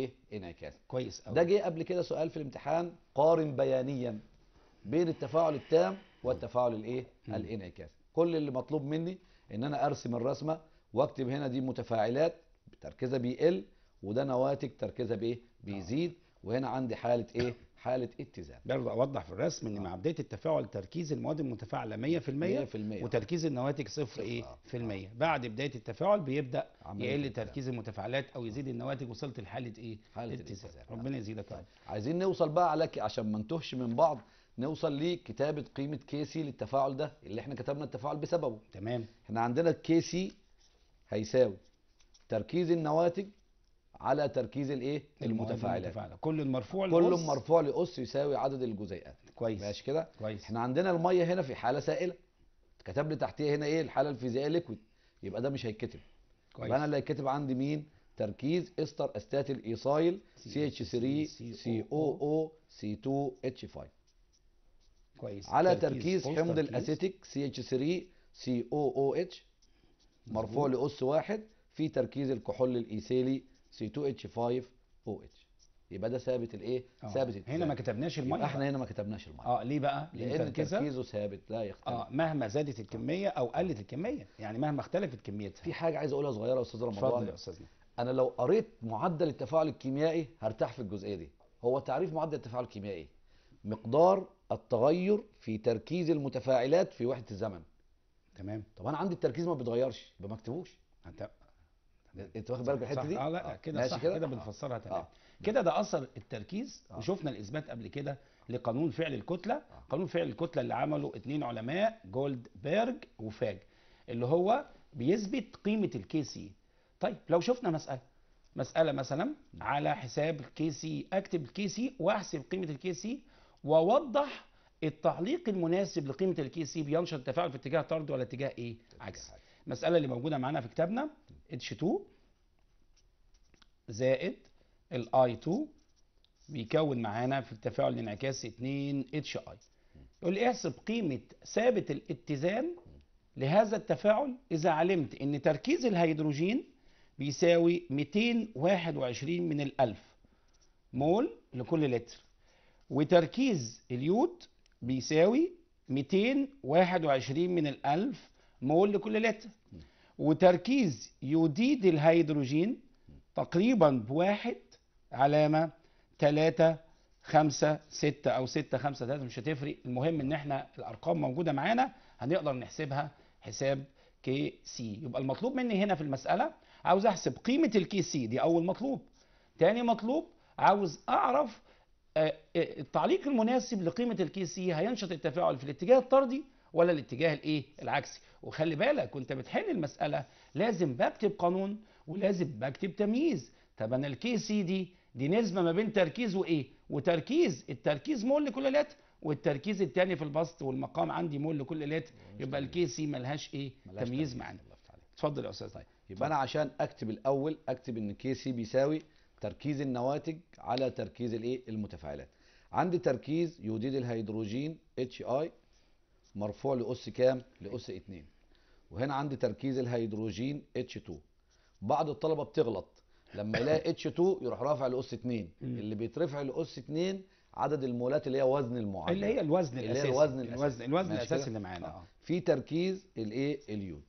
إيه؟ انعكاس. كويس قوي ده جه قبل كده سؤال في الامتحان قارن بيانيا بين التفاعل التام والتفاعل الإيه. الانعكاس. كل اللي مطلوب مني إن أنا أرسم الرسمة وأكتب هنا دي متفاعلات تركيزها بيقل وده نواتج تركيزها بإيه؟ بيزيد وهنا عندي حالة إيه؟ حالة اتزان. برضه أوضح في الرسم إن مع بداية التفاعل تركيز المواد المتفاعلة 100% 100% وتركيز النواتج صفر إيه؟ آه. في المية. بعد بداية التفاعل بيبدأ يقل. تركيز المتفاعلات أو يزيد النواتج وصلت لحالة إيه؟ حالة اتزان. الاتزان. ربنا يزيدك رب. عايزين نوصل بقى على عشان ما نتوهش من بعض نوصل لكتابة قيمة كيسي للتفاعل ده اللي إحنا كتبنا التفاعل بسببه. تمام. إحنا عندنا كيسي هيساوي تركيز النواتج على تركيز الايه؟ المتفاعلات. كل مرفوع كل لأس. مرفوع لأس يساوي عدد الجزيئات. كويس. ماشي كده؟ كويس. إحنا عندنا المية هنا في حالة سائلة. كتب لي تحتيها هنا إيه؟ الحالة الفيزيائية liquid يبقى ده مش هيتكتب. كويس. يبقى أنا اللي هيتكتب عندي مين؟ تركيز إستر أسيتات إيثايل سي إتش 3 سي أو أو. سي 2 إتش 5 كويس. على تركيز فوز حمض تركيز. الأسيتيك سي إتش 3 سي أو أو إتش. مرفوع لأس واحد. في تركيز الكحول الإيثيلي C 2 H 5 OH يبقى ده ثابت الإيه؟ آه. ثابت هنا الاتزان. ما كتبناش يبقى المية إحنا هنا ما كتبناش المية. آه ليه بقى؟ لأن تركيزه ثابت لا يختلف. آه مهما زادت الكمية أو قلت الكمية. يعني مهما اختلفت كميتها. في حاجة عايز أقولها صغيرة يا أستاذ اتفضل يا رمضان أستاذنا. أنا لو قريت معدل التفاعل الكيميائي هرتاح في الجزئية دي. هو تعريف معدل التفاعل الكيميائي. مقدار التغير في تركيز المتفاعلات في وحدة الزمن. تمام. طب أنا عندي التركيز ما بيتغيرش يبقى ما اكتبوش. أنت أنت واخد بالك من الحتة. دي؟ آه لا كده ماشي صح كده؟ بنفسرها تمام. آه. كده ده أثر التركيز. آه. وشفنا الإثبات قبل كده لقانون فعل الكتلة. قانون فعل الكتلة اللي عمله اثنين علماء جولدبرج وفاج اللي هو بيثبت قيمة ال Kc. طيب لو شفنا مسألة مسألة مثلا على حساب ال Kc أكتب ال Kc وأحسب قيمة ال Kc واوضح التعليق المناسب لقيمة ال Kc بينشط التفاعل في اتجاه طردي ولا اتجاه إيه؟ عكسي المسألة اللي موجودة معانا في كتابنا H2 زائد ال I 2 بيكون معانا في التفاعل الانعكاسي 2 HI يقول لي احسب قيمة ثابت الاتزان لهذا التفاعل إذا علمت إن تركيز الهيدروجين بيساوي 221 من الألف مول لكل لتر وتركيز اليود بيساوي 221 من الألف مول لكل لتر. وتركيز يوديد الهيدروجين تقريبا بواحد علامة تلاتة خمسة ستة أو ستة خمسة تلاتة مش هتفرق. المهم إن إحنا الأرقام موجودة معانا هنقدر نحسبها حساب Kc يبقى المطلوب مني هنا في المسألة عاوز أحسب قيمة ال Kc دي أول مطلوب. تاني مطلوب عاوز أعرف آه، آه، التعليق المناسب لقيمة ال Kc هينشط التفاعل في الاتجاه الطردي ولا الاتجاه الايه العكسي. وخلي بالك وانت بتحل المسألة لازم بكتب قانون ولازم بكتب تمييز. طب أنا ال Kc دي دي نسبة ما بين تركيز وايه؟ وتركيز. التركيز مول لكل لتر والتركيز التاني في البسط والمقام عندي مول لكل لتر يبقى ال Kc ملهاش إيه؟ ملهاش تمييز. معانا. اتفضل يا أستاذ. طيب يبقى أنا عشان أكتب الأول أكتب إن Kc بيساوي تركيز النواتج على تركيز الإيه؟ المتفاعلات. عندي تركيز يوديد الهيدروجين HI مرفوع لأس كام؟ لأس 2 وهنا عندي تركيز الهيدروجين H 2 بعض الطلبة بتغلط. لما يلاقي H 2 يروح رافع لأس 2 مم. اللي بيترفع لأس 2 عدد المولات اللي هي وزن المعادلة. اللي هي الوزن اللي هي الأساسي. الوزن الأساسي. الوزن, الوزن ماشي الاساسي؟ اللي معانا. آه. آه في تركيز الإيه؟ اليود.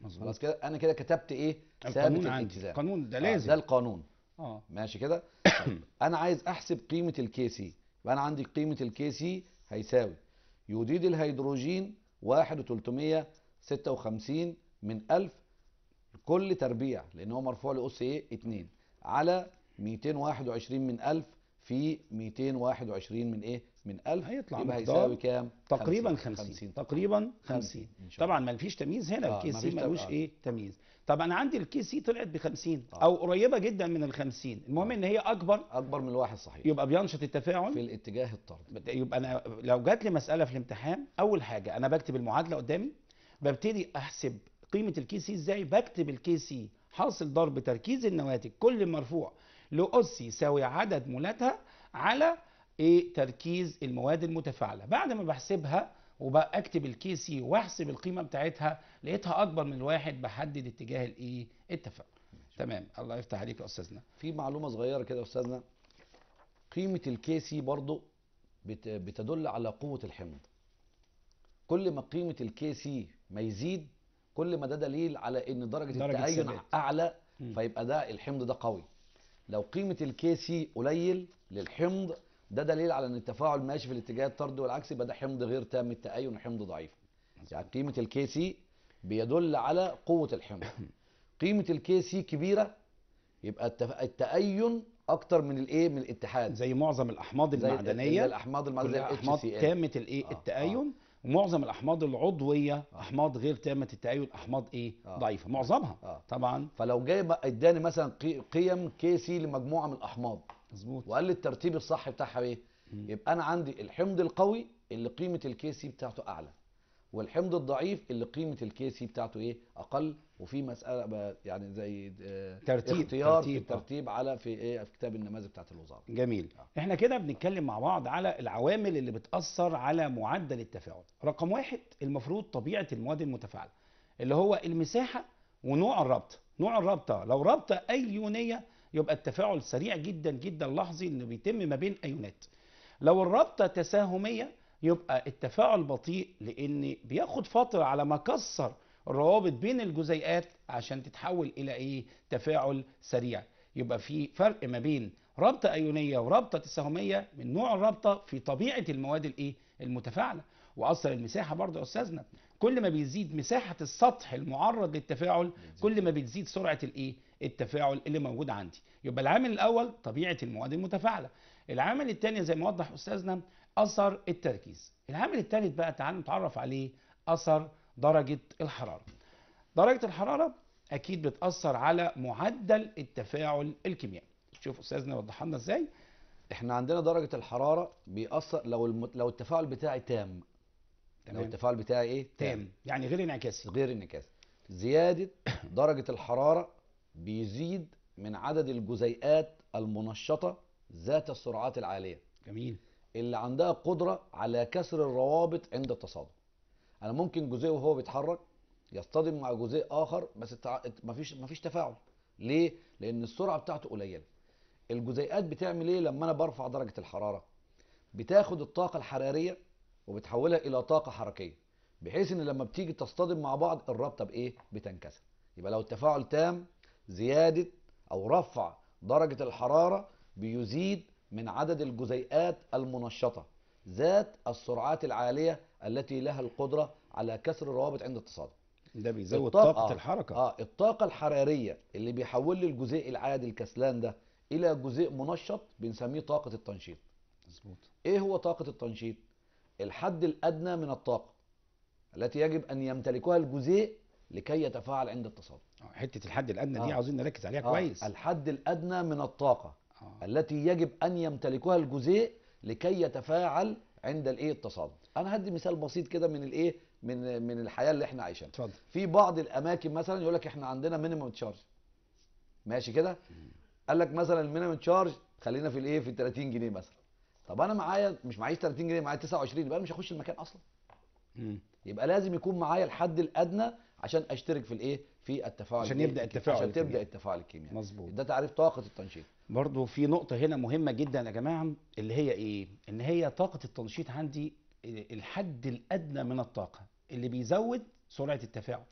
مظبوط. خلاص كده؟ أنا كده كتبت إيه؟ القانون عندي. الاتزان القانون ده آه، لازم. ده القانون. آه. ماشي كده؟ طيب، أنا عايز أحسب قيمة ال Kc يبقى أنا عندي قيمة ال Kc هيساوي يوديد الهيدروجين 1356 من 1000 كل تربيع لأن هو مرفوع لاس إيه؟ 2 على 221 من 1000 في 221 من إيه؟ من 1000 هيطلع يبقى هيساوي كام؟ تقريبا 50 تقريبا 50 50 إن شاء طبعا ما فيش تمييز هنا. آه، ال K ما C ملوش آه. إيه؟ تمييز. طب أنا عندي ال Kc طلعت ب 50 آه. أو قريبة جدا من ال 50 المهم إن هي أكبر. أكبر من الواحد صحيح. يبقى بينشط في التفاعل الاتجاه الطردي يبقى أنا لو جات لي مسألة في الامتحان أول حاجة أنا بكتب المعادلة قدامي. ببتدي أحسب قيمة ال Kc إزاي. بكتب ال Kc حاصل ضرب تركيز النواتج كل مرفوع لأس يساوي عدد مولاتها على إيه تركيز المواد المتفاعلة. بعد ما بحسبها وبقى اكتب ال Kc واحسب القيمة بتاعتها لقيتها أكبر من الواحد بحدد اتجاه الايه التفاعل تمام. الله يفتح عليك يا أستاذنا. في معلومة صغيرة كده يا أستاذنا. قيمة ال Kc برضه بت- بتدل على قوة الحمض. كل ما قيمة ال Kc ما يزيد كل ما ده دليل على إن درجة, درجة التأين. أعلى. فيبقى ده الحمض ده قوي. لو قيمة ال Kc قليل للحمض ده دليل على إن التفاعل ماشي في الاتجاه الطردي والعكسي يبقى ده حمض غير تام التأين وحمض ضعيف. يعني قيمة ال Kc بيدل على قوة الحمض. قيمة ال Kc كبيرة يبقى التف- التأين أكتر من الايه من الاتحاد. زي معظم الأحماض المعدنية؟ زي الأحماض المعدنية كلها زي أحماض HCl. تامه الايه آه، التأين ومعظم الأحماض العضوية أحماض غير تامة التأين أحماض إيه؟ آه. ضعيفة. معظمها آه. طبعا. فلو جاي بقى اداني مثلا قي- قيم Kc لمجموعة من الأحماض. مظبوط. وقال لي الترتيب الصح بتاعها إيه. يبقى أنا عندي الحمض القوي اللي قيمة ال Kc بتاعته أعلى والحمض الضعيف اللي قيمة ال Kc بتاعته إيه؟ أقل وفي مسألة يعني زي آه، ترتيب- اختيار ترتيب، في. الترتيب على في إيه؟ في كتاب النماذج بتاعت الوزارة. جميل. آه. إحنا كده بنتكلم مع بعض على العوامل اللي بتأثر على معدل التفاعل. رقم واحد المفروض طبيعة المواد المتفاعلة اللي هو المساحة ونوع الرابطة نوع الرابطة لو رابطة أيونية يبقى التفاعل سريع جدا جدا. لحظي إنه بيتم ما بين أيونات. لو الرابطة تساهمية يبقى التفاعل بطيء لأن بياخد فترة على ما كسر الروابط بين الجزيئات عشان تتحول إلى إيه؟ تفاعل سريع. يبقى في فرق ما بين رابطة أيونية ورابطة تساهمية. من نوع الرابطة في طبيعة المواد الإيه؟ المتفاعلة. وأثر المساحة برضه يا أستاذنا كل ما بيزيد مساحة السطح المعرض للتفاعل كل ما بتزيد سرعة الإيه؟ التفاعل اللي موجود عندي. يبقى العامل الأول طبيعة المواد المتفاعلة. العامل الثاني زي ما وضح أستاذنا أثر التركيز. العامل الثالث بقى تعالوا نتعرف عليه أثر درجة الحرارة. درجة الحرارة أكيد بتأثر على معدل التفاعل الكيميائي. شوف أستاذنا وضح لنا إزاي. إحنا عندنا درجة الحرارة بيأثر لو الم... لو التفاعل بتاعي تام. لو تمام. التفاعل بتاعي إيه؟ تام. يعني غير انعكاسي. غير انعكاس زيادة درجة الحرارة بيزيد من عدد الجزيئات المنشطة ذات السرعات العالية. جميل. اللي عندها قدرة على كسر الروابط عند التصادم. أنا ممكن جزيء وهو بيتحرك يصطدم مع جزيء آخر بس التع... مفيش مفيش تفاعل. ليه؟ لأن السرعة بتاعته قليلة. الجزيئات بتعمل إيه لما أنا برفع درجة الحرارة؟ بتاخد الطاقة الحرارية وبتحولها إلى طاقة حركية بحيث إن لما بتيجي تصطدم مع بعض الرابطة بإيه؟ بتنكسر. يبقى لو التفاعل تام زيادة أو رفع درجة الحرارة بيزيد من عدد الجزيئات المنشطة ذات السرعات العالية التي لها القدرة على كسر الروابط عند التصادم ده بيزود الطاقة- طاقة الحركة. آه الطاقة الحرارية اللي بيحول لي الجزيء العادي الكسلان ده إلى جزيء منشط بنسميه طاقة التنشيط. مظبوط. إيه هو طاقة التنشيط؟ الحد الأدنى من الطاقة التي يجب أن يمتلكها الجزيء لكي يتفاعل عند التصادم. آه، حتة الحد الأدنى دي آه. عاوزين نركز عليها آه، كويس الحد الأدنى من الطاقة آه. التي يجب أن يمتلكها الجزيء لكي يتفاعل عند الإيه التصادم. أنا هدي مثال بسيط كده من الإيه من من الحياة اللي إحنا عايشينها. اتفضل في بعض الأماكن مثلا يقول لك إحنا عندنا minimum charge. ماشي كده؟ قال لك مثلا ال minimum charge خلينا في الإيه في 30 جنيه مثلا. طب أنا معايا مش معايا 30 جنيه معايا 29 يبقى أنا مش هخش المكان أصلا. مم. يبقى لازم يكون معايا الحد الأدنى عشان أشترك في الإيه في التفاعل عشان يبدأ التفاعل عشان تبدأ. التفاعل الكيميائي مظبوط ده تعريف طاقة التنشيط برضو في نقطة هنا مهمة جدا يا جماعة اللي هي إيه؟ إن هي طاقة التنشيط عندي الحد الأدنى من الطاقة اللي بيزود سرعة التفاعل.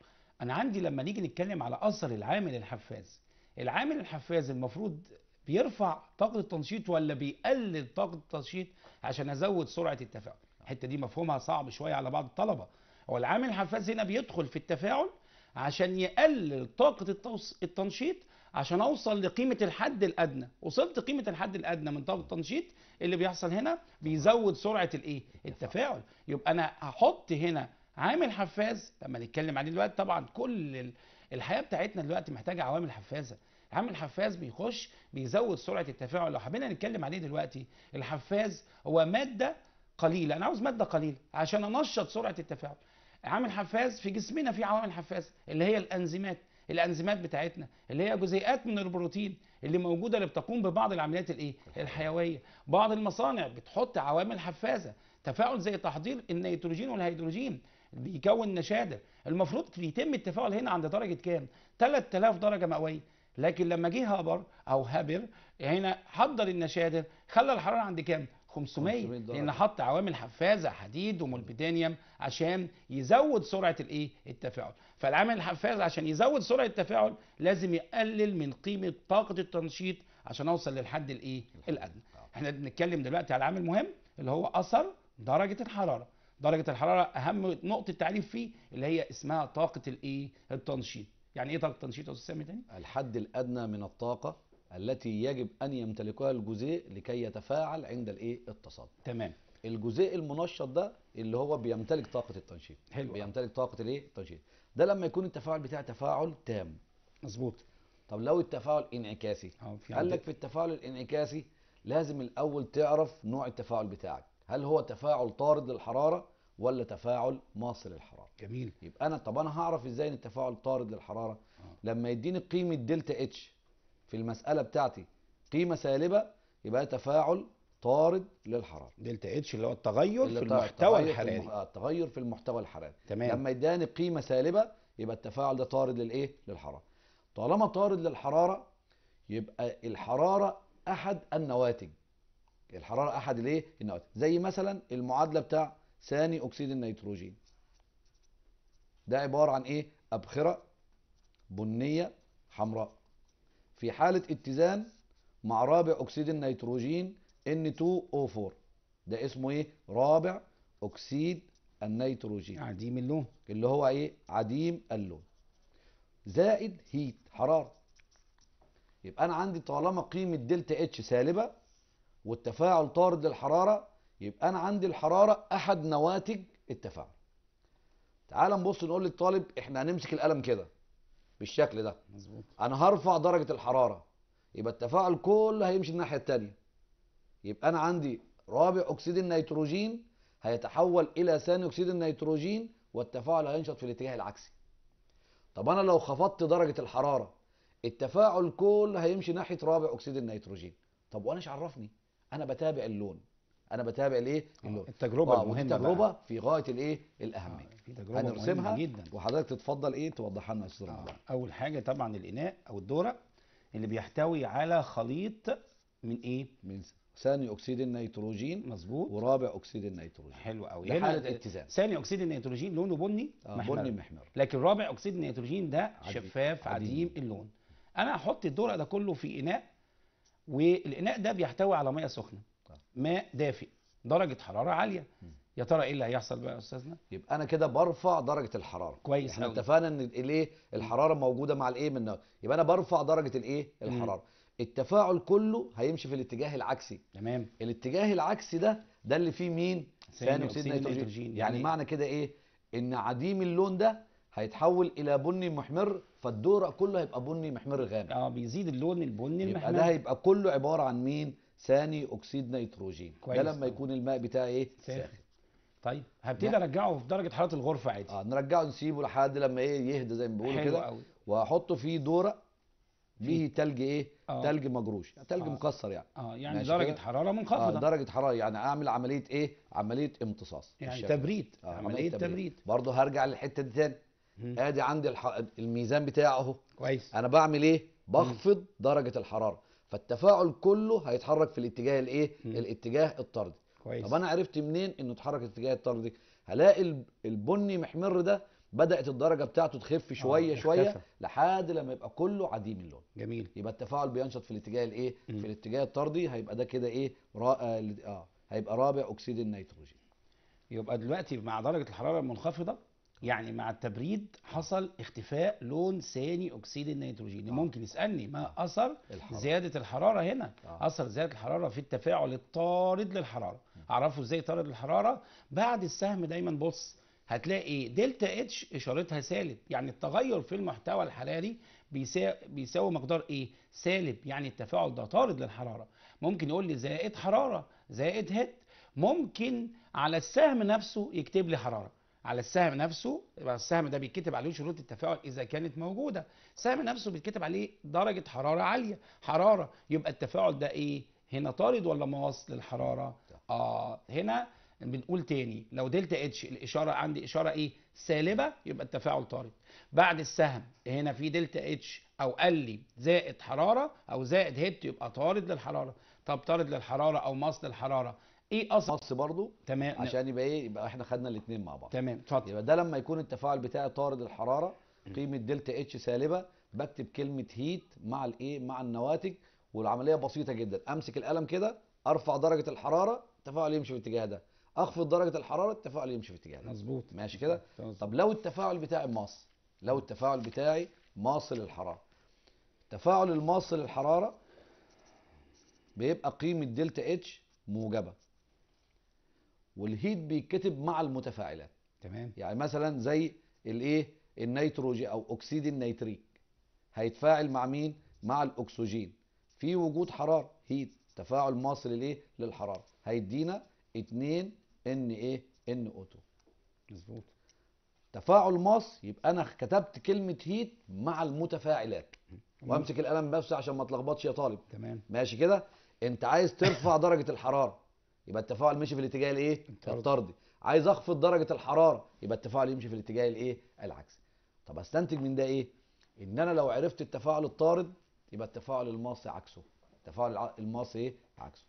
أنا عندي لما نيجي نتكلم على أثر العامل الحفاز. العامل الحفاز المفروض بيرفع طاقة التنشيط ولا بيقلل طاقة التنشيط عشان أزود سرعة التفاعل؟ الحتة دي مفهومها صعب شوية على بعض الطلبة. هو العامل الحفاز هنا بيدخل في التفاعل عشان يقلل التوص- التنشيط عشان أوصل لقيمة الحد الأدنى. وصلت قيمة الحد الأدنى من طاقة التنشيط اللي بيحصل هنا بيزود سرعة الإيه؟ التفاعل. يبقى أنا هحط هنا عامل حفاز لما نتكلم عليه دلوقتي طبعا كل ال- الحياة بتاعتنا دلوقتي محتاجة عوامل حفازة. عامل الحفاز بيخش بيزود سرعة التفاعل. لو حبينا نتكلم عليه دلوقتي الحفاز هو مادة قليلة. أنا عاوز مادة قليلة عشان أنشط سرعة التفاعل. عامل حفاز في جسمنا في عوامل حفاز اللي هي الأنزيمات الأنزيمات بتاعتنا اللي هي جزيئات من البروتين اللي موجودة اللي بتقوم ببعض العمليات الإيه؟ الحيوية. بعض المصانع بتحط عوامل حفازة تفاعل زي تحضير النيتروجين والهيدروجين بيكون نشادر. المفروض يتم التفاعل هنا عند درجة كام؟ 3000 درجة مئوية. لكن لما جه هابر أو هابر هنا حضر النشادر خلى الحرارة عند كام؟ 500 500 درجة. لأن حط عوامل حفازه حديد ومولبيدانيوم عشان يزود سرعة الإيه؟ التفاعل. فالعامل الحفاز عشان يزود سرعة التفاعل لازم يقلل من قيمة طاقة التنشيط عشان أوصل للحد الإيه؟ الأدنى. إحنا بنتكلم دلوقتي على عامل مهم اللي هو أثر درجة الحرارة. درجة الحرارة أهم نقطة تعريف فيه اللي هي اسمها طاقة الإيه؟ التنشيط. يعني إيه طاقة التنشيط يا أستاذ سامي تاني؟ الحد الأدنى من الطاقة التي يجب أن يمتلكها الجزيء لكي يتفاعل عند الإيه؟ التصادم. تمام. الجزيء المنشط ده اللي هو بيمتلك طاقة التنشيط. حلو. بيمتلك طاقة الإيه؟ التنشيط. ده لما يكون التفاعل بتاعه تفاعل تام. مظبوط. طب لو التفاعل انعكاسي آه قال عندك لك في التفاعل الانعكاسي لازم الأول تعرف نوع التفاعل بتاعك. هل هو تفاعل طارد للحرارة ولا تفاعل ماص للحرارة؟ جميل. يبقى أنا طب أنا هعرف إزاي إن التفاعل طارد للحرارة؟ آه. لما يديني قيمة delta H في المسألة بتاعتي قيمة سالبة يبقى تفاعل طارد للحرارة. delta H اللي هو التغير اللي في المحتوى التغير في الحراري. المح- آه، التغير في المحتوى الحراري. تمام. لما يداني قيمة سالبة يبقى التفاعل ده طارد للإيه؟ للحرارة. طالما طارد للحرارة يبقى الحرارة أحد النواتج. الحرارة أحد الإيه؟ النواتج. زي مثلا المعادلة بتاع ثاني أكسيد النيتروجين. ده عبارة عن إيه؟ أبخرة بنية حمراء. في حالة اتزان مع رابع أكسيد النيتروجين N2O4 ده اسمه إيه؟ رابع أكسيد النيتروجين. عديم اللون. اللي هو إيه؟ عديم اللون. زائد heat حرارة. يبقى أنا عندي طالما قيمة delta H سالبة والتفاعل طارد للحرارة يبقى أنا عندي الحرارة أحد نواتج التفاعل. تعال نبص نقول للطالب إحنا هنمسك القلم كده. بالشكل ده. مظبوط. أنا هرفع درجة الحرارة. يبقى التفاعل كله هيمشي الناحية الثانية يبقى أنا عندي رابع أكسيد النيتروجين هيتحول إلى ثاني أكسيد النيتروجين والتفاعل هينشط في الاتجاه العكسي. طب أنا لو خفضت درجة الحرارة التفاعل كله هيمشي ناحية رابع أكسيد النيتروجين. طب وأنا إيش عرفني؟ أنا بتابع اللون. أنا بتابع الإيه؟ اللون التجربة آه، المهمة تجربه بقى. في غاية الإيه؟ الاهميه آه، في تجربة هنرسمها جدا. وحضرتك تتفضل إيه؟ توضحها لنا يا أستاذ آه، رمضان أول حاجة طبعا الإناء أو الدوره اللي بيحتوي على خليط من إيه؟ من ثاني أكسيد النيتروجين مظبوط. ورابع أكسيد النيتروجين. حلو قوي. ده حالة اتزان. ثاني أكسيد النيتروجين لونه بني آه، محمر. بني محمر. لكن رابع أكسيد النيتروجين ده عديم. شفاف عديم. عديم اللون. أنا هحط الدورق ده كله في إناء والإناء ده بيحتوي على مية سخنة. آه. ماء دافئ. درجة حرارة عالية. يا ترى إيه اللي هيحصل بقى يا أستاذنا؟ يبقى أنا كده برفع درجة الحرارة. كويس إحنا. اتفقنا إن الإيه؟ الحرارة موجودة مع الإيه من يبقى أنا برفع درجة الإيه؟ الحرارة. التفاعل كله هيمشي في الاتجاه العكسي. تمام. الاتجاه العكسي ده ده اللي فيه مين؟ ثاني أكسيد النيتروجين. يعني, يعني- معنى كده إيه؟ إن عديم اللون ده هيتحول إلى بني محمر فالدورق كله هيبقى بني محمر غامق. آه بيزيد اللون البني يبقى المحمر. ده هيبقى كله عبارة عن مين؟ ثاني أكسيد نيتروجين. كويس. ده لما. يكون الماء بتاعي إيه؟ ساخن. طيب هبتدي. أرجعه في درجة حرارة الغرفة عادي. آه نرجعه نسيبه لحد لما إيه؟ يهدى زي ما بيقولوا حلو كده. قوي. وهحطه فيه دورق فيه تلج إيه؟ آه. تلج مجروش. تلج آه. مكسر يعني. آه يعني درجة كده؟ حرارة منخفضة. درجة حرارة. يعني أعمل عملية إيه؟ عملية امتصاص يعني. تبريد. آه، عملية تبريد. برضه هرجع للحتة دي تاني. مم. آدي عندي الح... الميزان بتاعه. اهو كويس. أنا بعمل إيه؟ بخفض درجة الحرارة. فالتفاعل كله هيتحرك في الاتجاه الايه. الاتجاه الطردي. كويس. طب أنا عرفت منين انه اتحرك الاتجاه الطردي؟ هلاقي الب- البني محمر ده بدأت الدرجة بتاعته تخف شوية شوية اختفى. لحد لما يبقى كله عديم اللون. جميل. يبقى التفاعل بينشط في الاتجاه الايه؟ مم. في الاتجاه الطردي هيبقى ده كده إيه؟ را... آه آه، هيبقى رابع أكسيد النيتروجين. يبقى دلوقتي مع درجة الحرارة المنخفضة يعني مع التبريد حصل اختفاء لون ثاني أكسيد النيتروجين. آه. ممكن يسألني ما أثر الحرارة. زيادة الحرارة هنا؟ آه. أثر زيادة الحرارة في التفاعل الطارد للحرارة. أعرفه إزاي طارد للحرارة؟ بعد السهم دايما بص هتلاقي delta H إشارتها سالب. يعني التغير في المحتوى الحراري بيسا- بيساوي مقدار إيه سالب. يعني التفاعل ده طارد للحرارة. ممكن يقول لي زائد حرارة زائد heat ممكن على السهم نفسه يكتب لي حرارة. على السهم نفسه يبقى السهم ده بيتكتب عليه شروط التفاعل إذا كانت موجودة. السهم نفسه بيتكتب عليه درجة حرارة عالية. حرارة يبقى التفاعل ده إيه؟ هنا طارد ولا ماص للحراره آه هنا بنقول تاني لو delta H الإشارة عندي إشارة إيه؟ سالبة يبقى التفاعل طارد. بعد السهم هنا في delta H أو قال لي زائد حرارة أو زائد heat يبقى طارد للحرارة. طب طارد للحرارة أو ماص للحراره إيه أصلا ماص برضو تمام عشان يبقى إيه يبقى إحنا خدنا الاثنين مع بعض. تمام اتفضل. يبقى ده لما يكون التفاعل بتاعي طارد الحرارة قيمة delta H سالبة بكتب كلمة heat مع الايه مع النواتج والعملية بسيطة جدا. أمسك القلم كده أرفع درجة الحرارة التفاعل يمشي في الاتجاه ده. أخفض درجة الحرارة التفاعل يمشي في الاتجاه ده. مظبوط. ماشي كده. طب لو التفاعل بتاعي ماص لو التفاعل بتاعي ماص للحراره تفاعل الماص للحراره بيبقى قيمة delta H موجبة. وال heat بيتكتب مع المتفاعلات. تمام. يعني مثلا زي الإيه؟ النيتروجين أو أكسيد النيتريك. هيتفاعل مع مين؟ مع الأكسجين. في وجود حرارة heat تفاعل ماص للايه للحرارة. هيدينا 2 N إيه؟ NO2 مظبوط. تفاعل ماص يبقى أنا كتبت كلمة heat مع المتفاعلات. وأمسك القلم بس عشان ما أتلخبطش يا طالب. تمام. ماشي كده؟ أنت عايز ترفع درجة الحرارة. يبقى التفاعل مشي في الاتجاه الايه؟ الطردي. عايز اخفض درجة الحرارة يبقى التفاعل يمشي في الاتجاه الايه؟ العكسي طب استنتج من ده إيه؟ ان أنا لو عرفت التفاعل الطارد يبقى التفاعل الماصي عكسه. التفاعل الماصي إيه؟ عكسه.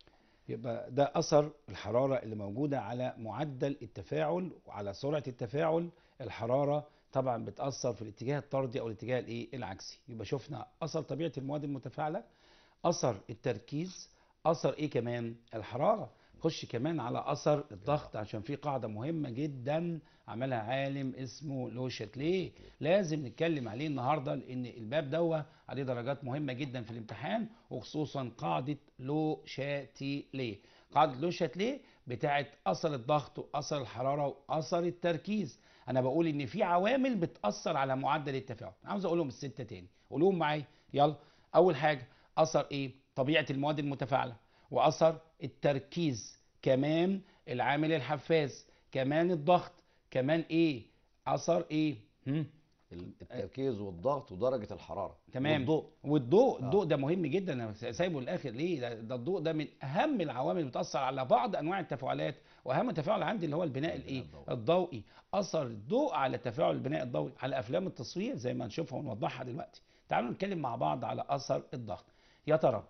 يبقى ده أثر الحرارة اللي موجودة على معدل التفاعل وعلى سرعة التفاعل. الحرارة طبعا بتأثر في الاتجاه الطردي أو الاتجاه الايه؟ العكسي. يبقى شفنا أثر طبيعة المواد المتفاعلة أثر التركيز أثر إيه كمان؟ الحرارة. خش كمان على أثر الضغط عشان في قاعدة مهمة جدا عملها عالم اسمه لو شاتليه لازم نتكلم عليه النهارده لأن الباب دوة عليه درجات مهمة جدا في الامتحان وخصوصا قاعدة لو شاتليه قاعدة لو شاتليه بتاعت أثر الضغط وأثر الحرارة وأثر التركيز. أنا بقول إن في عوامل بتأثر على معدل التفاعل. عاوز أقولهم الستة تاني. قولوهم معايا. يلا. أول حاجة أثر إيه؟ طبيعة المواد المتفاعلة. وأثر التركيز كمان العامل الحفاز كمان الضغط كمان إيه؟ أثر إيه؟ هم؟ التركيز والضغط ودرجة الحرارة. تمام. والضوء. والضوء آه. الضوء ده مهم جدا. أنا سايبه للآخر. ليه؟ ده, ده الضوء ده من أهم العوامل اللي بتأثر على بعض أنواع التفاعلات وأهم تفاعل عندي اللي هو البناء الإيه؟ الضوئي. الضوئي. أثر الضوء على تفاعل البناء الضوئي. على أفلام التصوير زي ما هنشوفها ونوضحها دلوقتي. تعالوا نتكلم مع بعض على أثر الضغط. يا ترى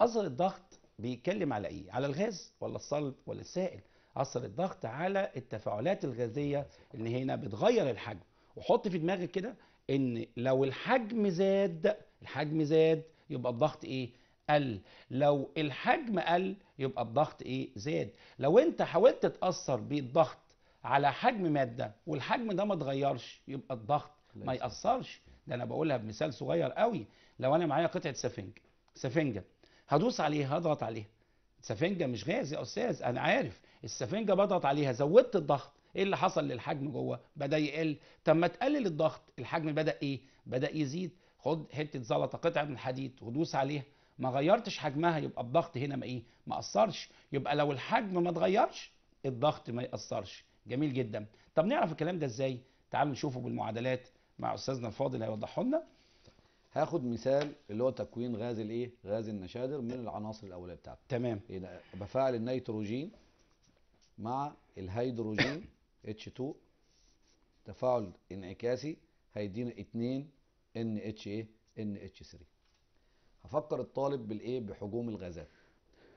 أثر الضغط بيتكلم على إيه؟ على الغاز ولا الصلب ولا السائل؟ اثر الضغط على التفاعلات الغازية اللي هنا بتغير الحجم. وحط في دماغك كده إن لو الحجم زاد الحجم زاد يبقى الضغط إيه؟ قل. لو الحجم قل يبقى الضغط إيه؟ زاد. لو أنت حاولت تأثر بالضغط على حجم مادة والحجم ده ما اتغيرش يبقى الضغط ما. يأثرش. ده أنا بقولها بمثال صغير قوي. لو أنا معايا قطعة سفنج سفنجة هدوس عليها هضغط عليها. سفنجه مش غاز يا أستاذ أنا عارف. السفنجة بضغط عليها. زودت الضغط. إيه اللي حصل للحجم جوه؟ بدأ يقل. طب ما تقلل الضغط. الحجم بدأ إيه؟ بدأ يزيد. خد حتة زلطة قطعة من الحديد ودوس عليها. ما غيرتش حجمها يبقى الضغط هنا ما إيه؟ ما اثرش يبقى لو الحجم ما اتغيرش الضغط ما ياثرش جميل جدا. طب نعرف الكلام ده إزاي؟ تعالوا نشوفه بالمعادلات مع أستاذنا الفاضل هيوضحه لنا. هاخد مثال اللي هو تكوين غاز الايه؟ غاز النشادر من العناصر الأولية بتاعته. تمام. يبقى بفاعل النيتروجين مع الهيدروجين H2 تفاعل انعكاسي هيدينا 2 NH إيه؟ NH3 هفكر الطالب بالإيه؟ بحجوم الغازات.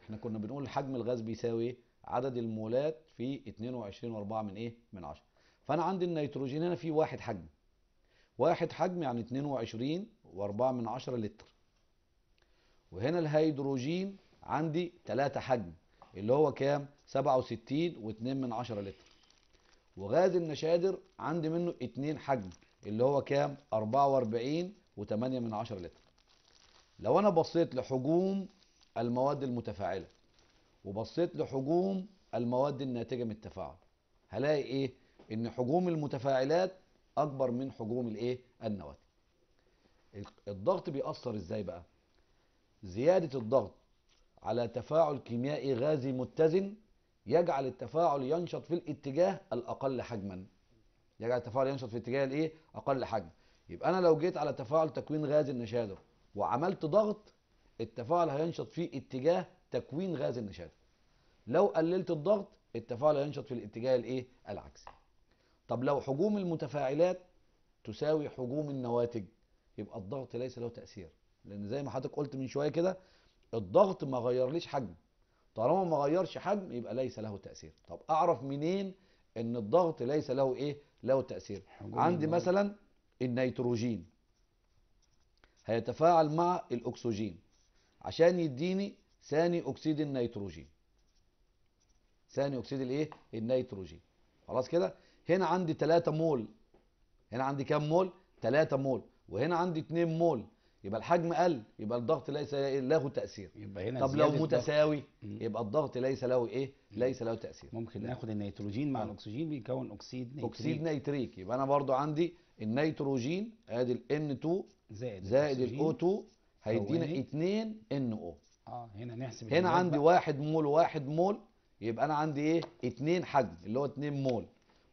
إحنا كنا بنقول حجم الغاز بيساوي إيه عدد المولات في 22.4 من إيه؟ من 10 فأنا عندي النيتروجين هنا فيه واحد حجم. واحد حجم يعني 22 و4 من 10 لتر. وهنا الهيدروجين عندي 3 حجم اللي هو كام؟ 67 و2 من 10 لتر. وغاز النشادر عندي منه 2 حجم اللي هو كام؟ 44 و8 من 10 لتر. لو أنا بصيت لحجوم المواد المتفاعلة وبصيت لحجوم المواد الناتجة من التفاعل هلاقي إيه؟ إن حجوم المتفاعلات أكبر من حجوم الإيه؟ النواتج. الضغط بيأثر إزاي بقى؟ زيادة الضغط على تفاعل كيميائي غازي متزن يجعل التفاعل ينشط في الاتجاه الأقل حجما. يجعل التفاعل ينشط في الاتجاه الإيه؟ أقل حجم. يبقى أنا لو جيت على تفاعل تكوين غاز النشادر وعملت ضغط التفاعل هينشط في اتجاه تكوين غاز النشادر لو قللت الضغط التفاعل هينشط في الاتجاه الإيه؟ العكسي. طب لو حجوم المتفاعلات تساوي حجوم النواتج يبقى الضغط ليس له تأثير. لأن زي ما حضرتك قلت من شوية كده الضغط ما غيرليش حجم. طالما ما غيرش حجم يبقى ليس له تأثير. طب أعرف منين إن الضغط ليس له إيه؟ له تأثير؟ حجوم عندي. مثلا النيتروجين. هيتفاعل مع الأكسجين عشان يديني ثاني أكسيد النيتروجين. ثاني أكسيد الإيه؟ النيتروجين. خلاص كده؟ هنا عندي 3 مول. هنا عندي كام مول؟ 3 مول. وهنا عندي 2 مول يبقى الحجم قل يبقى الضغط ليس له تأثير يبقى هنا طب لو. متساوي. يبقى الضغط ليس له إيه ليس له تأثير ممكن. ناخد النيتروجين مع. الأكسجين بيكون أكسيد نيتريك أكسيد نيتريك يبقى أنا برضو عندي النيتروجين أدي ال N2 زائد زائد الأكسجين. ال O2 هيدينا كوني. 2 NO آه هنا نحسب هنا عندي بقى. واحد مول وواحد مول يبقى أنا عندي إيه 2 حجم اللي هو 2 مول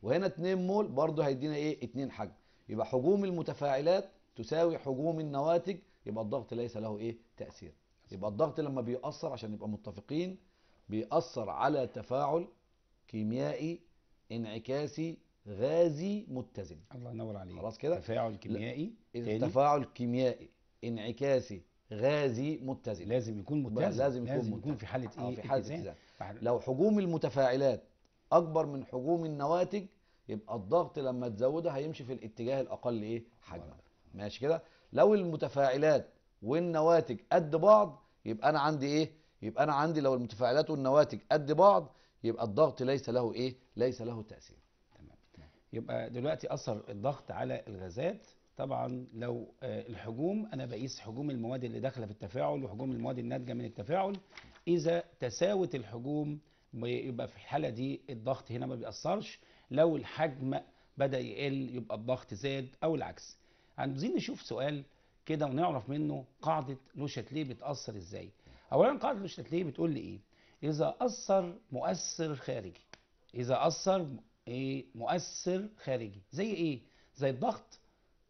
وهنا 2 مول برضو هيدينا إيه 2 حجم يبقى حجوم المتفاعلات تساوي حجوم النواتج يبقى الضغط ليس له إيه؟ تأثير. يبقى الضغط لما بيأثر عشان نبقى متفقين بيأثر على تفاعل كيميائي انعكاسي غازي متزن. الله ينور عليك. خلاص كده؟ تفاعل كيميائي التفاعل كيميائي انعكاسي غازي متزن. لازم يكون متزن. لازم يكون لازم. يكون في حالة آه إيه؟ في حالة إتزان. فإحنا- لو حجوم المتفاعلات أكبر من حجوم النواتج يبقى الضغط لما تزودها هيمشي في الاتجاه الأقل إيه؟ حجما. ماشي كده؟ لو المتفاعلات والنواتج قد بعض يبقى أنا عندي إيه؟ يبقى أنا عندي لو المتفاعلات والنواتج قد بعض يبقى الضغط ليس له إيه؟ ليس له تأثير. يبقى دلوقتي أثر الضغط على الغازات. طبعا لو آه، الحجوم أنا بقيس حجوم المواد اللي داخلة في التفاعل وحجوم المواد الناتجة من التفاعل. إذا تساوت الحجوم يبقى في الحالة دي الضغط هنا ما بيأثرش. لو الحجم بدأ يقل يبقى الضغط زاد أو العكس. عايزين نشوف سؤال كده ونعرف منه قاعدة لوشاتليه بتأثر إزاي. اولا قاعدة لوشاتليه بتقول لي إيه إذا أثر مؤثر خارجي. إذا أثر إيه؟ مؤثر خارجي. زي إيه؟ زي الضغط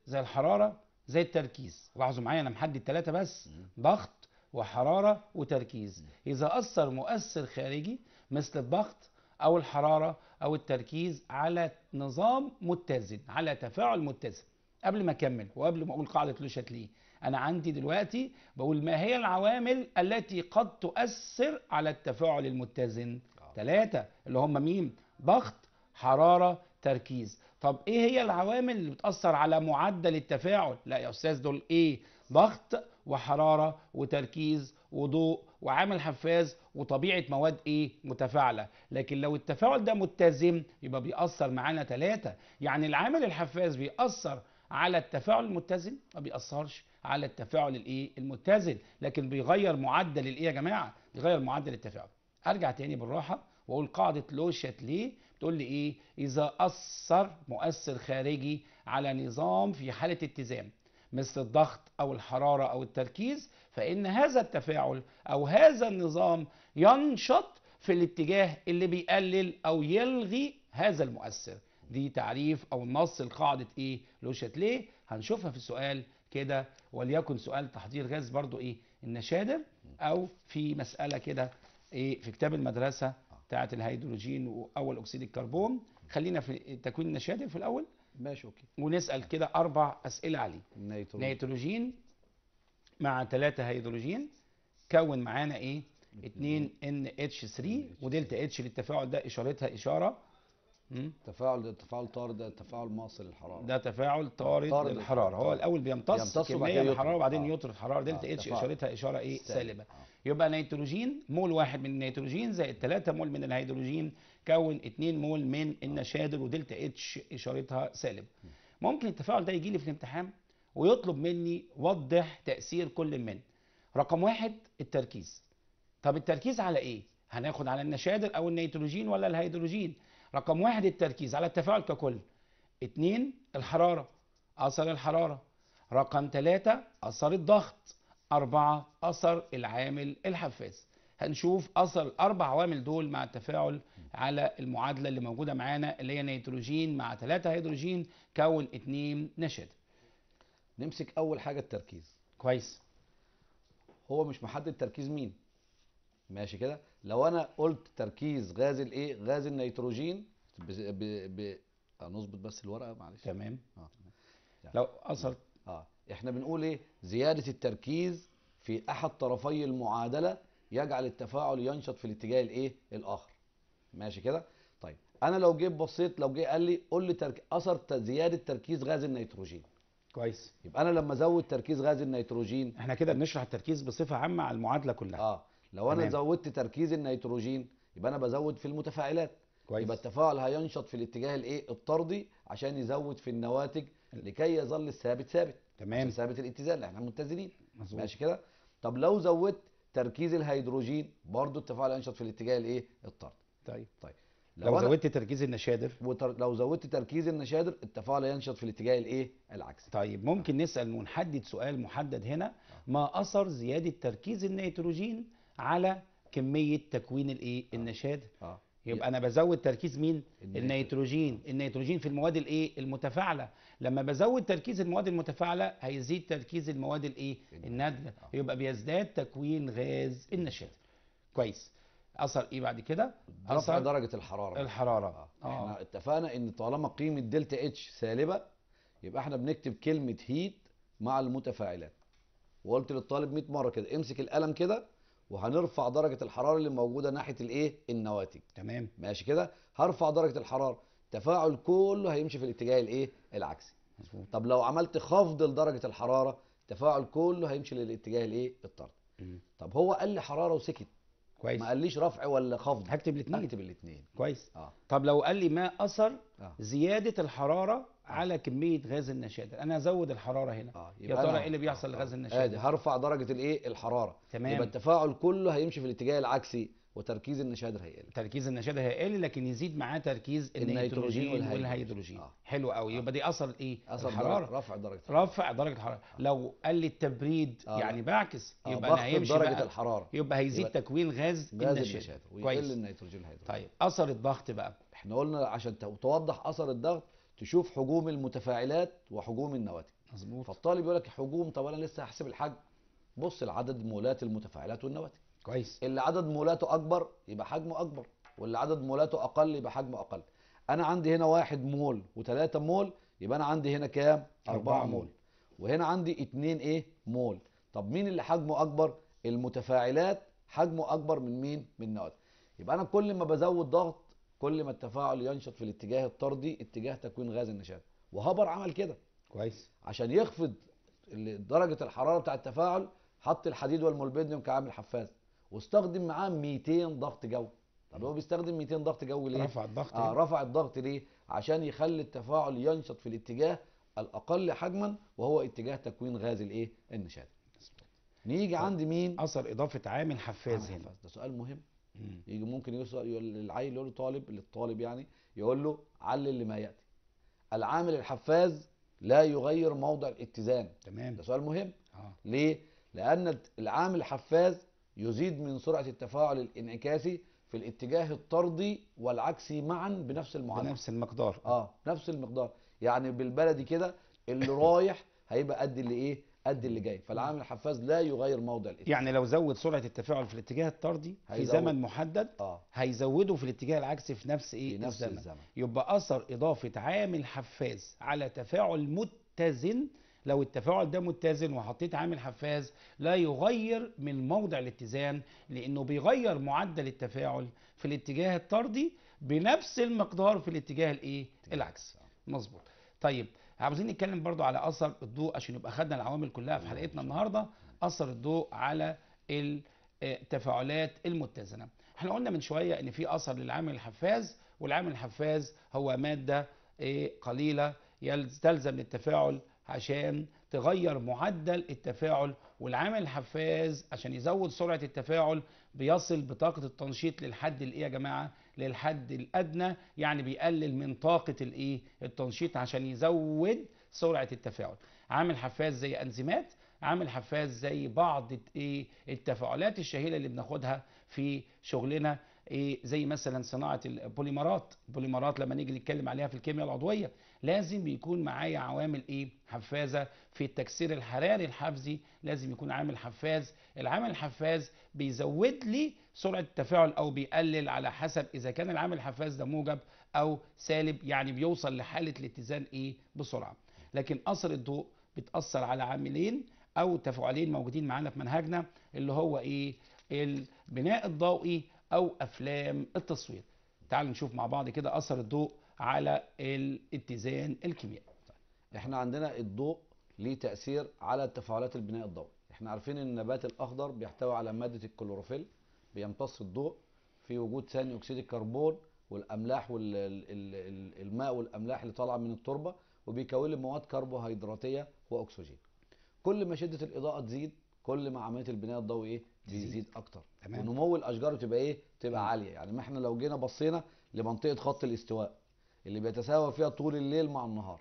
زي الحرارة زي التركيز. لاحظوا معايا أنا محدد ثلاثة بس. ضغط وحرارة وتركيز. إذا أثر مؤثر خارجي مثل الضغط أو الحرارة أو التركيز على نظام متزن على تفاعل متزن. قبل ما أكمل وقبل ما أقول قاعدة لوشاتليه أنا عندي دلوقتي بقول ما هي العوامل التي قد تؤثر على التفاعل المتزن. ثلاثة اللي هم مين ضغط حرارة تركيز. طب إيه هي العوامل اللي بتأثر على معدل التفاعل؟ لا يا أستاذ دول إيه؟ ضغط وحرارة وتركيز وضوء وعامل حفاز وطبيعة مواد إيه؟ متفاعلة. لكن لو التفاعل ده متزن يبقى بيأثر معانا ثلاثة يعني العامل الحفاز بيأثر على التفاعل المتزن ما بيأثرش على التفاعل الإيه؟ المتزن. لكن بيغير معدل الإيه يا جماعة؟ بيغير معدل التفاعل. أرجع تاني بالراحة وأقول قاعدة لو شاتليه تقول لي إيه؟ إذا أثر مؤثر خارجي على نظام في حالة اتزان مثل الضغط أو الحرارة أو التركيز فإن هذا التفاعل أو هذا النظام ينشط في الاتجاه اللي بيقلل أو يلغي هذا المؤثر. دي تعريف أو نص لقاعدة إيه؟ لوشاتيليه هنشوفها في سؤال كده وليكن سؤال تحضير غاز برضو إيه؟ النشادر أو في مسألة كده إيه؟ في كتاب المدرسة بتاعة الهيدروجين وأول أكسيد الكربون. خلينا في تكوين النشادر في الأول. ماشي okay. ونسأل كده أربع أسئلة عليه. النيتروجين نيتروجين مع 3 هيدروجين. كون معانا إيه؟ 2 NH3 و delta H للتفاعل ده إشارتها إشارة. تفاعل تفاعل طارد تفاعل ماص للحراره ده تفاعل طارد, طارد للحرارة هو. الأول بيمتص كمية من الحرارة. وبعدين آه. يطرد حراره دلتا آه، H. اشارتها إشارة إيه سالب. سالبة آه. يبقى نيتروجين مول واحد من النيتروجين زائد 3 مول من الهيدروجين كون 2 مول من النشادر و delta H إشارتها سالب ممكن التفاعل ده يجي لي في الامتحان ويطلب مني وضح تأثير كل من رقم واحد التركيز طب التركيز على إيه هناخد على النشادر أو النيتروجين ولا الهيدروجين رقم واحد التركيز على التفاعل ككل. اتنين الحرارة أثر الحرارة. رقم ثلاثة أثر الضغط. أربعة أثر العامل الحفاز. هنشوف أثر الأربع عوامل دول مع التفاعل على المعادلة اللي موجودة معانا اللي هي نيتروجين مع ثلاثة هيدروجين كون اتنين نشادر نمسك أول حاجة التركيز. كويس. هو مش محدد تركيز مين. ماشي كده؟ لو أنا قلت تركيز غاز الإيه؟ غاز النيتروجين ب... ب... ب... نظبط بس الورقة معلش. تمام. آه. لو أثر آه. إحنا بنقول إيه؟ زيادة التركيز في أحد طرفي المعادلة يجعل التفاعل ينشط في الاتجاه الإيه؟ الآخر. ماشي كده؟ طيب أنا لو جيت بصيت لو جه قال لي قول لي ترك... أثر زيادة تركيز غاز النيتروجين. كويس. يبقى أنا لما أزود تركيز غاز النيتروجين إحنا كده بنشرح التركيز بصفة عامة على المعادلة كلها. آه. لو أنا. زودت تركيز النيتروجين يبقى أنا بزود في المتفاعلات. كويس. يبقى التفاعل هينشط في الاتجاه الإيه؟ الطردي عشان يزود في النواتج لكي يظل الثابت ثابت تمام. ثابت الاتزان إحنا متزنين. مظبوط. ماشي كده؟ طب لو زودت تركيز الهيدروجين برضو التفاعل هينشط في الاتجاه الإيه؟ الطردي. طيب. طيب. لو أنا- زودت تركيز النشادر؟ وتر... لو زودت تركيز النشادر التفاعل هينشط في الاتجاه الإيه؟ العكسي. طيب. ممكن نسأل ونحدد سؤال محدد هنا. ما أثر زيادة تركيز النيتروجين على كمية تكوين الإيه؟ النشادر آه. يبقى أنا بزود تركيز مين؟ النيتروجين. النيتروجين في المواد الإيه؟ المتفاعلة. لما بزود تركيز المواد المتفاعلة هيزيد تركيز المواد الإيه؟ الناتجة. يبقى بيزداد تكوين غاز النشادر كويس. أثر إيه بعد كده؟ رفع أثر درجة الحرارة. الحرارة. آه. إحنا اتفقنا إن طالما قيمة delta H سالبة يبقى إحنا بنكتب كلمة هيت مع المتفاعلات. وقلت للطالب 100 مرة كده امسك القلم كده وهنرفع درجة الحرارة اللي موجودة ناحية الإيه؟ النواتج. تمام. ماشي كده؟ هرفع درجة الحرارة. التفاعل كله هيمشي في الاتجاه الإيه؟ العكسي. مظبوط. طب لو عملت خفض لدرجة الحرارة التفاعل كله هيمشي للاتجاه الإيه؟ الطردي. طب هو قال لي حرارة وسكت. كويس. ما قاليش رفع ولا خفض. هكتب الاثنين اكتب الاثنين كويس. آه. طب لو قال لي ما أثر آه. زيادة الحرارة على كمية غاز النشادر أنا ازود الحرارة هنا. آه يا ترى إيه اللي بيحصل آه، لغاز آه. النشادر آدي هرفع درجة الإيه؟ الحرارة. تمام. يبقى التفاعل كله هيمشي في الاتجاه العكسي وتركيز النشادر هيقل. تركيز النشادر هيقل لكن يزيد معاه تركيز النيتروجين والهيدروجين. آه. حلو قوي. يبقى دي أثر إيه؟ أثر الحرارة. درجة رفع درجة الحرارة. رفع درجة الحرارة. لو قال لي التبريد آه، يعني. بعكس آه، يبقى أنا بخفض هيمشي درجة بقى الحرارة. يبقى هيزيد يبقى تكوين غاز, غاز النشادر ويقل النيتروجين والهيدروجين. طيب أثر الضغط بقى. إحنا قلنا عشان تو- توضح أثر الضغط تشوف حجوم المتفاعلات وحجوم النواتج مظبوط. فالطالب يقول لك حجوم طب أنا لسه هحسب الحجم. بص لعدد مولات المتفاعلات والنواتج كويس. اللي عدد مولاته أكبر يبقى حجمه أكبر واللي عدد مولاته أقل يبقى حجمه أقل. أنا عندي هنا واحد مول وثلاثة مول يبقى أنا عندي هنا كام؟ أربعة مول. مول. وهنا عندي اتنين إيه؟ مول. طب مين اللي حجمه أكبر؟ المتفاعلات. حجمه أكبر من مين؟ من النواتج يبقى أنا كل ما بزود ضغط كل ما التفاعل ينشط في الاتجاه الطردي اتجاه تكوين غاز النشاد وهبر عمل كده كويس عشان يخفض ال- درجة الحرارة بتاع التفاعل حط الحديد والمولبديوم كعامل حفاز واستخدم معاه 200 ضغط جو طب هو بيستخدم 200 ضغط جو ليه؟ رفع الضغط آه رفع الضغط ليه؟ عشان يخلي التفاعل ينشط في الاتجاه الأقل حجما وهو اتجاه تكوين غاز الإيه؟ النشاد. نيجي طب. عند مين؟ أثر إضافة عامل حفاز عامل هنا حفاز. ده سؤال مهم. يجي ممكن يقول للعيل يقول له طالب للطالب يعني يقول له علل لما يأتي. العامل الحفاز لا يغير موضع الاتزان. تمام. ده سؤال مهم. آه. ليه؟ لأن العامل الحفاز يزيد من سرعة التفاعل الانعكاسي في الاتجاه الطردي والعكسي معا بنفس المعدل بنفس المقدار. آه نفس المقدار. يعني بالبلدي كده اللي رايح هيبقى قد اللي إيه قد اللي جاي. فالعامل الحفاز لا يغير موضع الإتجاه. يعني لو زود سرعة التفاعل في الاتجاه الطردي في. زمن محدد آه. هيزوده في الاتجاه العكسي في نفس إيه؟ في نفس الزمن. الزمن. يبقى أثر اضافه عامل حفاز على تفاعل متزن. لو التفاعل ده متزن وحطيت عامل حفاز لا يغير من موضع الاتزان لأنه بيغير معدل التفاعل في الاتجاه الطردي بنفس المقدار في الاتجاه الإيه؟ العكسي مظبوط. طيب عاوزين نتكلم برضو على أثر الضوء عشان يبقى خدنا العوامل كلها في حلقتنا النهارده. أثر الضوء على التفاعلات المتزنة. إحنا قلنا من شوية إن في أثر للعامل الحفاز والعامل الحفاز هو مادة إيه، قليلة تلزم للتفاعل عشان تغير معدل التفاعل والعامل الحفاز عشان يزود سرعة التفاعل بيصل بطاقة التنشيط للحد الإيه يا جماعة؟ للحد الأدنى يعني بيقلل من طاقة الإيه؟ التنشيط عشان يزود سرعة التفاعل. عامل حفاز زي أنزيمات عامل حفاز زي بعض إيه؟ التفاعلات الشهيرة اللي بناخدها في شغلنا إيه؟ زي مثلا صناعة البوليمرات. البوليمرات لما نيجي نتكلم عليها في الكيمياء العضوية لازم بيكون معايا عوامل إيه؟ حفازه في التكسير الحراري الحفزي لازم يكون عامل حفاز العامل الحفاز بيزود لي سرعة التفاعل أو بيقلل على حسب إذا كان العامل الحفاز ده موجب أو سالب يعني بيوصل لحالة الاتزان إيه؟ بسرعة. لكن اثر الضوء بتاثر على عاملين أو تفاعلين موجودين معانا في منهجنا اللي هو إيه؟ البناء الضوئي أو أفلام التصوير. تعالوا نشوف مع بعض كده اثر الضوء على الاتزان الكيميائي إحنا عندنا الضوء ليه تأثير على تفاعلات البناء الضوئي إحنا عارفين إن النبات الأخضر بيحتوي على مادة الكلوروفيل بيمتص الضوء في وجود ثاني أكسيد الكربون والأملاح والماء والأملاح اللي طالعة من التربة وبيكون لي مواد كربوهيدراتية وأكسجين كل ما شدة الإضاءة تزيد كل ما عملية البناء الضوئي إيه تزيد. بيزيد أكتر تمام. ونمو الأشجار بتبقى إيه تبقى مم. عالية يعني ما إحنا لو جينا بصينا لمنطقة خط الاستواء اللي بيتساوى فيها طول الليل مع النهار.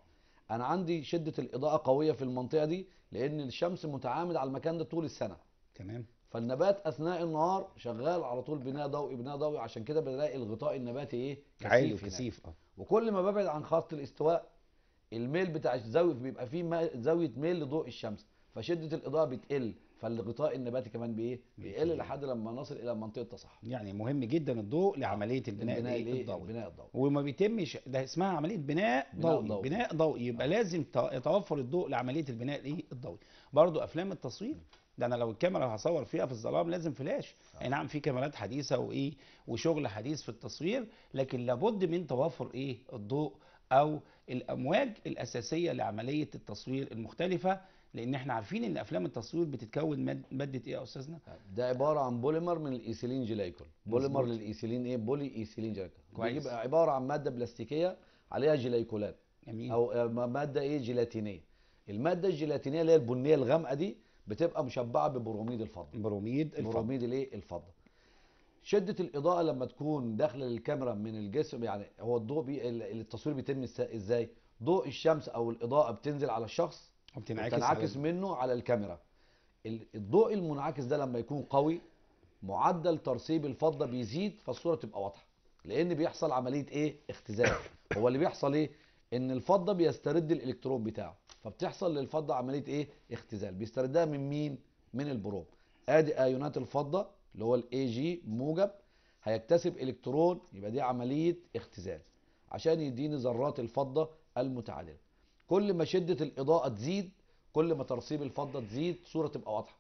أنا عندي شدة الإضاءة قوية في المنطقة دي لأن الشمس متعامد على المكان ده طول السنة. تمام. فالنبات أثناء النهار شغال على طول بناء ضوئي بناء ضوئي. عشان كده بنلاقي الغطاء النباتي إيه؟ عالي. وكثيف آه. وكل ما ببعد عن خط الاستواء الميل بتاع الزاوية بيبقى فيه زاوية ميل لضوء الشمس. فشدة الإضاءة بتقل. فالغطاء النباتي كمان بإيه؟ بيقل. لحد لما نصل إلى منطقة تصحر يعني مهم جدا الضوء لعملية البناء, البناء؟ الايه الضوئي البناء الضوئي وما بيتمش ده اسمها عملية بناء بناء ضوئي. ضوئي. بناء ضوئي. يبقى لازم ت- يتوفر الضوء لعملية البناء الايه الضوئي. برضو أفلام التصوير ده أنا لو الكاميرا هصور فيها في الظلام لازم فلاش. أي نعم في كاميرات حديثة وإيه؟ وشغل حديث في التصوير لكن لابد من توفر إيه؟ الضوء أو الأمواج الأساسية لعملية التصوير المختلفة. لأن إحنا عارفين ان افلام التصوير بتتكون ماد- مادة إيه يا أستاذنا؟ ده عبارة عن بوليمر من الإيثيلين جلايكول بوليمر. للإيثيلين إيه؟ بولي إيثيلين جلايكول كويس. عبارة عن مادة بلاستيكية عليها جلايكولات جميل. أو آه، مادة إيه؟ جيلاتينية. المادة الجيلاتينية اللي هي البنية الغامقة دي بتبقى مشبعة ببروميد الفضه بروميد الفضة بروميد الايه؟ الفضه شدة الإضاءة لما تكون داخله للكاميرا من الجسم يعني هو الضوء بي... ال- التصوير بيتم إزاي؟ ضوء الشمس أو الإضاءة بتنزل على الشخص وبتنعكس على- منه على الكاميرا. ال- الضوء المنعكس ده لما يكون قوي معدل ترسيب الفضة بيزيد فالصورة تبقى واضحة. لأن بيحصل عملية إيه؟ اختزال. هو اللي بيحصل إيه؟ إن الفضة بيسترد الإلكترون بتاعه. فبتحصل للفضة عملية إيه؟ اختزال. بيستردها من مين؟ من البروم آدي آيونات الفضة اللي هو الاي جي موجب هيكتسب إلكترون يبقى دي عملية اختزال. عشان يديني ذرات الفضة المتعادلة. كل ما شدة الإضاءة تزيد كل ما ترسيب الفضة تزيد صورة تبقى واضحة.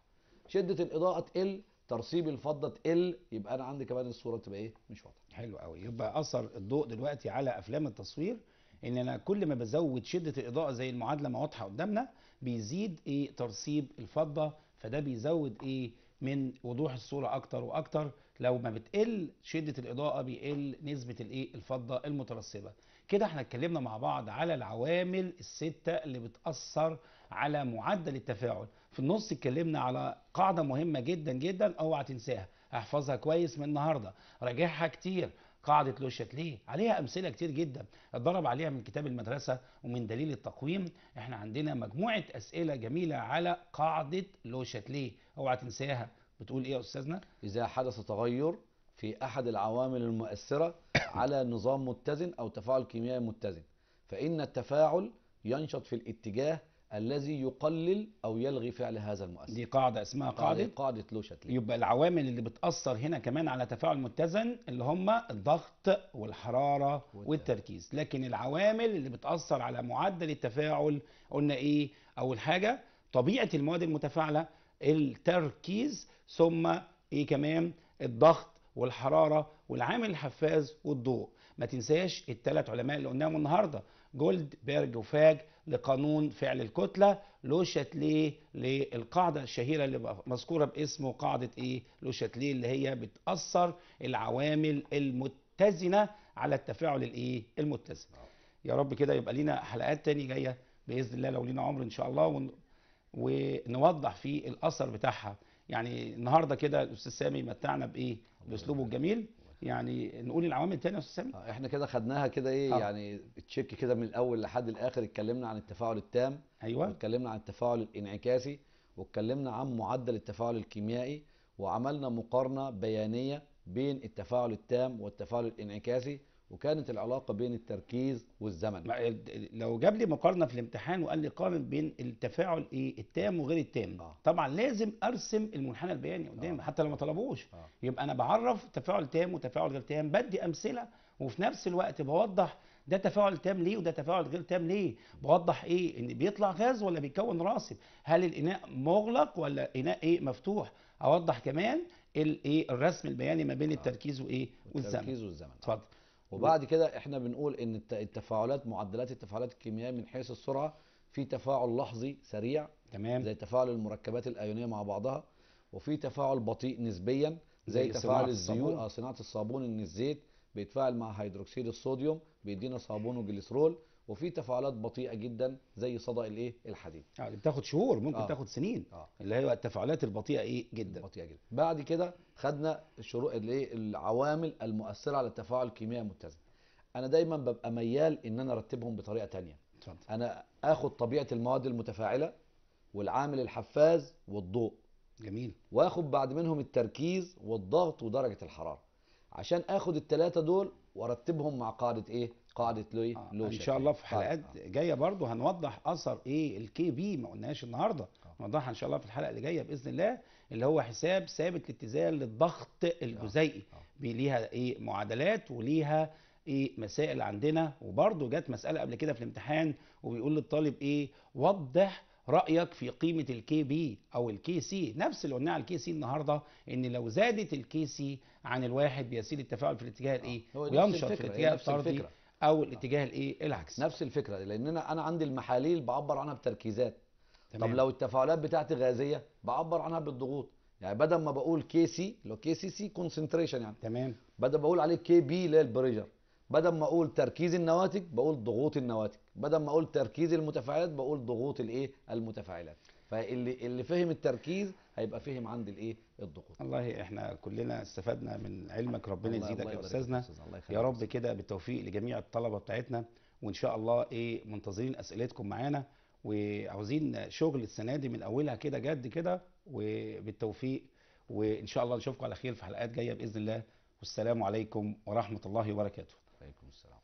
شدة الإضاءة تقل ترسيب الفضة تقل يبقى أنا عندي كمان الصورة تبقى إيه؟ مش واضحة. حلو قوي يبقى أثر الضوء دلوقتي على أفلام التصوير إن أنا كل ما بزود شدة الإضاءة زي المعادلة ما واضحة قدامنا بيزيد إيه؟ ترسيب الفضة. فده بيزود إيه؟ من وضوح الصورة أكتر وأكتر. لو ما بتقل شدة الإضاءة بيقل نسبة الإيه؟ الفضة المترسبه كده إحنا اتكلمنا مع بعض على العوامل الستة اللي بتأثر على معدل التفاعل. في النص اتكلمنا على قاعدة مهمة جدا جدا اوعى تنساها. احفظها كويس من النهارده. راجعها كتير. قاعدة لو شاتليه عليها أمثلة كتير جدا. اتضرب عليها من كتاب المدرسة ومن دليل التقويم. إحنا عندنا مجموعة أسئلة جميلة على قاعدة لو شاتليه اوعى تنساها. بتقول إيه يا أستاذنا؟ إذا حدث تغير في أحد العوامل المؤثرة على نظام متزن أو تفاعل كيميائي متزن. فإن التفاعل ينشط في الاتجاه الذي يقلل أو يلغي فعل هذا المؤثر. دي قاعدة اسمها قاعدة قاعدة؟ لو شاتليه يبقى العوامل اللي بتأثر هنا كمان على تفاعل متزن اللي هم الضغط والحرارة والتركيز. لكن العوامل اللي بتأثر على معدل التفاعل قلنا إيه أول حاجة؟ طبيعة المواد المتفاعلة التركيز ثم إيه كمان؟ الضغط والحرارة والعامل الحفاز والضوء. ما تنساش الثلاث علماء اللي قلناهم النهارده جولد بيرج وفاج لقانون فعل الكتلة لو شاتليه للقاعدة الشهيرة اللي مذكورة باسمه قاعدة إيه؟ لو شاتليه اللي هي بتأثر العوامل المتزنة على التفاعل الإيه؟ المتزن. يا رب كده يبقى لينا حلقات تاني جاية بإذن الله لو لينا عمر إن شاء الله ون... ونوضح فيه الأثر بتاعها. يعني النهارده كده الأستاذ سامي متعنا بإيه؟ بأسلوبه الجميل. يعني نقول العوامل تاني يا أستاذ سامي. آه، إحنا كده خدناها كده إيه آه. يعني تشيك كده من الأول لحد الآخر. اتكلمنا عن التفاعل التام. أيوه. واتكلمنا عن التفاعل الانعكاسي. واتكلمنا عن معدل التفاعل الكيميائي. وعملنا مقارنة بيانية بين التفاعل التام والتفاعل الانعكاسي. وكانت العلاقة بين التركيز والزمن. لو جاب لي مقارنة في الامتحان وقال لي قارن بين التفاعل إيه التام وغير التام. آه. طبعا لازم أرسم المنحنى البياني قدامي آه. حتى لو ما طلبوش. آه. يبقى أنا بعرف تفاعل تام وتفاعل غير تام بدي أمثلة وفي نفس الوقت بوضح ده تفاعل تام ليه وده تفاعل غير تام ليه. بوضح إيه إن بيطلع غاز ولا بيكون راسب؟ هل الإناء مغلق ولا إناء إيه مفتوح؟ أوضح كمان الايه الرسم البياني ما بين التركيز وايه والزمن. التركيز والزمن. اتفضل. وبعد كده إحنا بنقول إن الت- التفاعلات معدلات التفاعلات الكيميائية من حيث السرعة في تفاعل لحظي سريع تمام زي تفاعل المركبات الأيونية مع بعضها وفي تفاعل بطيء نسبيا زي, زي تفاعل الزيوت. آه صناعة الصابون إن الزيت بيتفاعل مع هيدروكسيد الصوديوم بيدينا صابون وجليسرول وفي تفاعلات بطيئة جدا زي صدى الإيه؟ الحديد. آه بتاخد شهور ممكن آه. تاخد سنين. آه. اللي هي التفاعلات البطيئة إيه؟ جدا. بطيئة جدا. بعد كده خدنا الشروط الإيه؟ العوامل المؤثرة على التفاعل الكيميائي المتزن. أنا دايما ببقى ميال إن أنا أرتبهم بطريقة تانية. اتفضل. أنا آخد طبيعة المواد المتفاعلة والعامل الحفاز والضوء. جميل. وآخد بعد منهم التركيز والضغط ودرجة الحرارة. عشان آخد الثلاثه دول وارتبهم مع قاعدة إيه قاعدة لوي آه. لو إن. شاء الله في حلقات آه. جاية برضو هنوضح أثر إيه ال Kp ما قلناش النهارده آه. نوضحها إن شاء الله في الحلقة اللي جاية بإذن الله اللي هو حساب ثابت الاتزان للضغط الجزيئي آه. بي- ليها إيه معادلات وليها إيه مسائل عندنا وبرضو جت مسألة قبل كده في الامتحان وبيقول للطالب إيه وضح رأيك في قيمة ال Kp أو ال Kc نفس اللي قلناه على ال Kc النهارده إن لو زادت ال Kc عن الواحد بيسير التفاعل في الاتجاه الايه نفس وينشط في الاتجاه الطردي. أو الاتجاه الإيه؟ العكسي نفس الفكرة لأن أنا أنا عندي المحاليل بعبر عنها بتركيزات. تمام. طب لو التفاعلات بتاعتي غازية بعبر عنها بالضغوط. يعني بدل ما بقول Kc لو Kc C concentration يعني. تمام. بدل ما بقول عليه Kp اللي هي ال pressure بدل ما أقول تركيز النواتج بقول ضغوط النواتج. بدل ما أقول تركيز المتفاعلات بقول ضغوط الإيه؟ المتفاعلات. فاللي اللي فهم التركيز هيبقى فهم عندي الإيه؟ الضغوط. والله إحنا كلنا استفدنا من علمك ربنا يزيدك يا أستاذنا. يا رب. كده بالتوفيق لجميع الطلبة بتاعتنا. وإن شاء الله إيه منتظرين أسئلتكم معانا. وعاوزين شغل السنة دي من أولها كده جد كده وبالتوفيق. وإن شاء الله نشوفكم على خير في حلقات جاية بإذن الله. والسلام عليكم ورحمة الله وبركاته. عليكم السلام